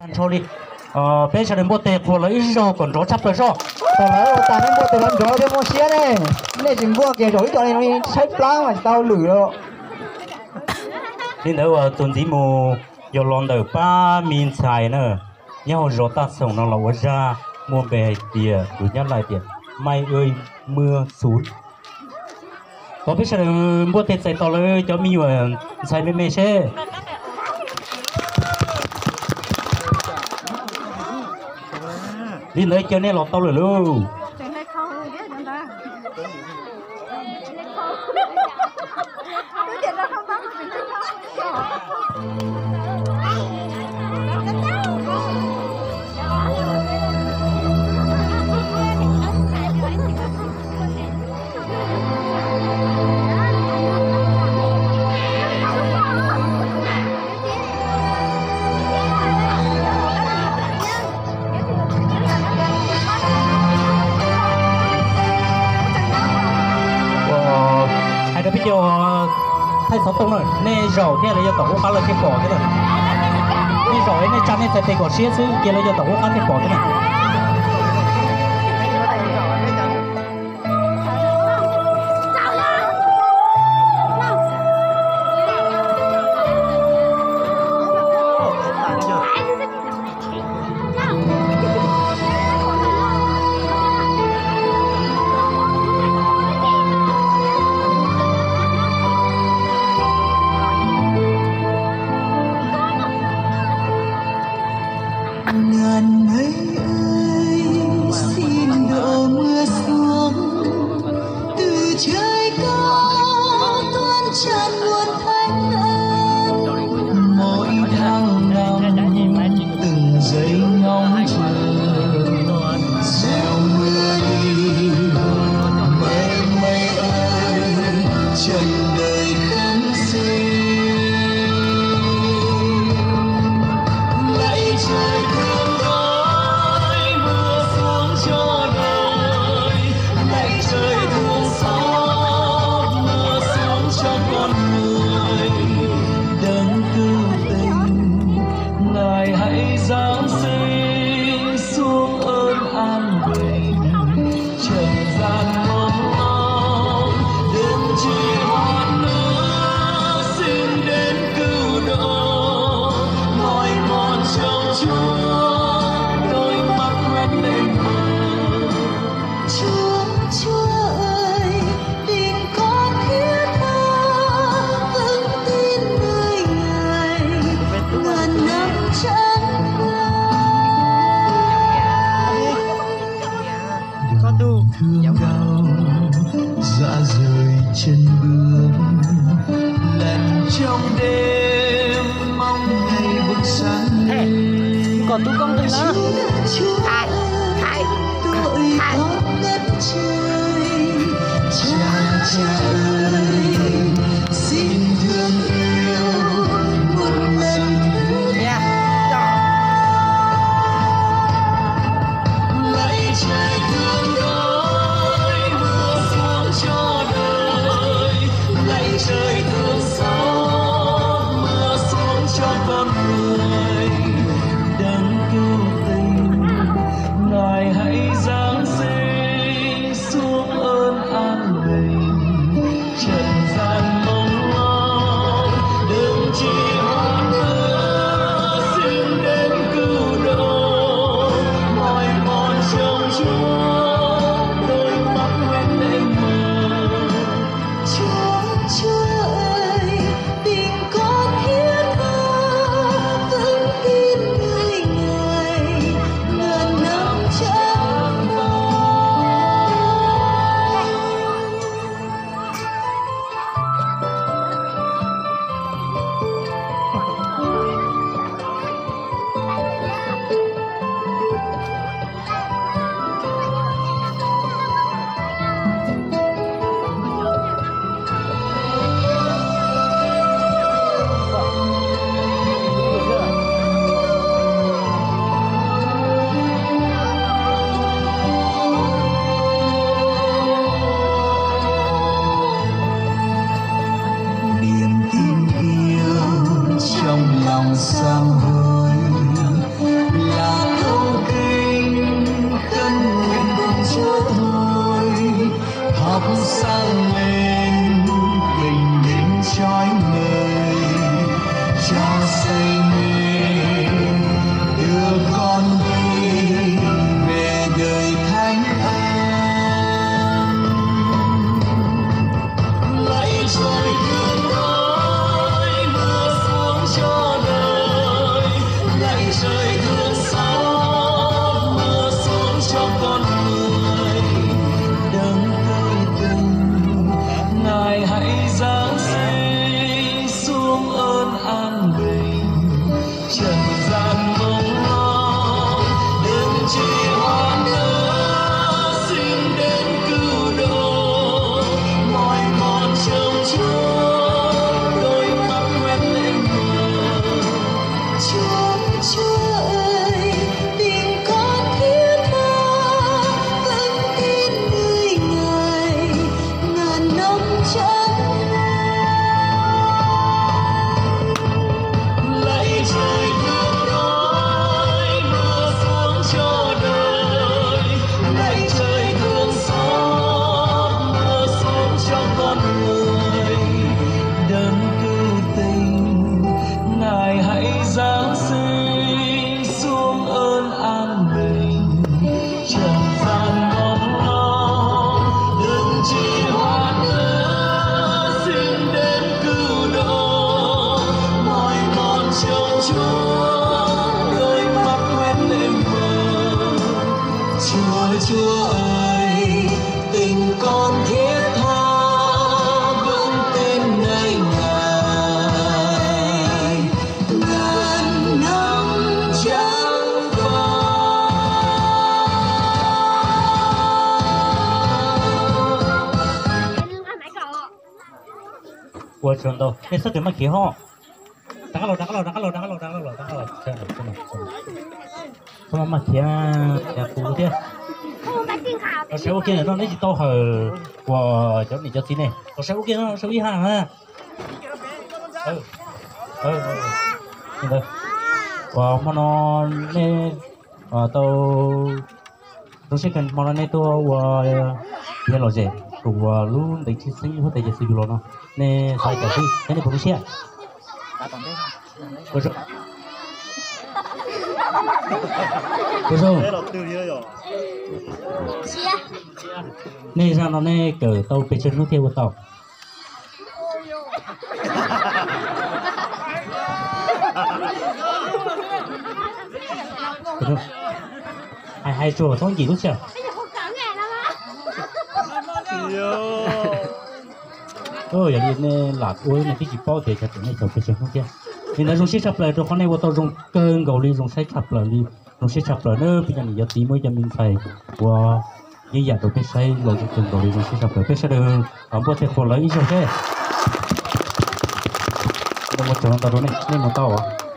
control ờ bây giờ đến bộ tệ của lấy rô còn rô chấp rồi rô tao lấy ta đến bộ tệ làm rô để mua xe này nên chỉ mua kia ít cho này nó xếp phá mà tao lử rồi nên đâu à tuần gì mù, giờ lon đầu ba min xài nữa nhau rô ta sống nó là ra, mua bè tiền đủ nhất lại tiền mai ơi, mưa xuống. Có giờ sao bộ tệ xài tao lấy cho mì rồi à, xài mê mê xe นี่เลยเจ้าเนี่ยหลอดเตาเลยลูก thay sáu tông rồi. Nè, rổ kia là giờ tổng khá là cái bỏ thế này. Nè, rổ, nè, chăn nè sẽ thấy có xía xứ kia là giờ tổng khá cái bỏ thế này. Yeah. Trong đêm mong ngày bừng sáng lên còn tu công tự nó Chúa ơi, tội 我知道，那是怎么给好？打个楼，打个楼，打个楼，打个楼，打个楼，打个楼，真的，真的，真的。什么嘛天呀，不的，我买订好。我谁我给你让那些到后，我叫你叫谁呢？我谁我给你收一下啊？ờ ờ như thế và mà nó nè và tao tôi sẽ cần mà nó nè tôi và thế là gì của luôn để chỉ sinh hoặc để chỉ sinh nó Nè sai cả gì cái này không biết cô sao cô sao nè, ra nó nè, cỡ tàu phía trên nó theo của tàu Được không? Hai hai chùa thôi gì lúc chưa? Ôi, vậy nên là ôi này cái gì bao thì chắc này chồng cái chuyện không chứ. Nên là dùng xe chập lại rồi con này vô tao dùng cơn gầu đi dùng xe chập lại đi dùng xe chập lại nữa bây giờ mình giờ tí mới cho mình phải wow như vậy rồi cái xây, rồi dùng cơn gầu đi dùng xe chập lại cái xe đường ông bố thể khổ lấy rồi thế. Đâu có chồng tao đó này, nên mà tao à.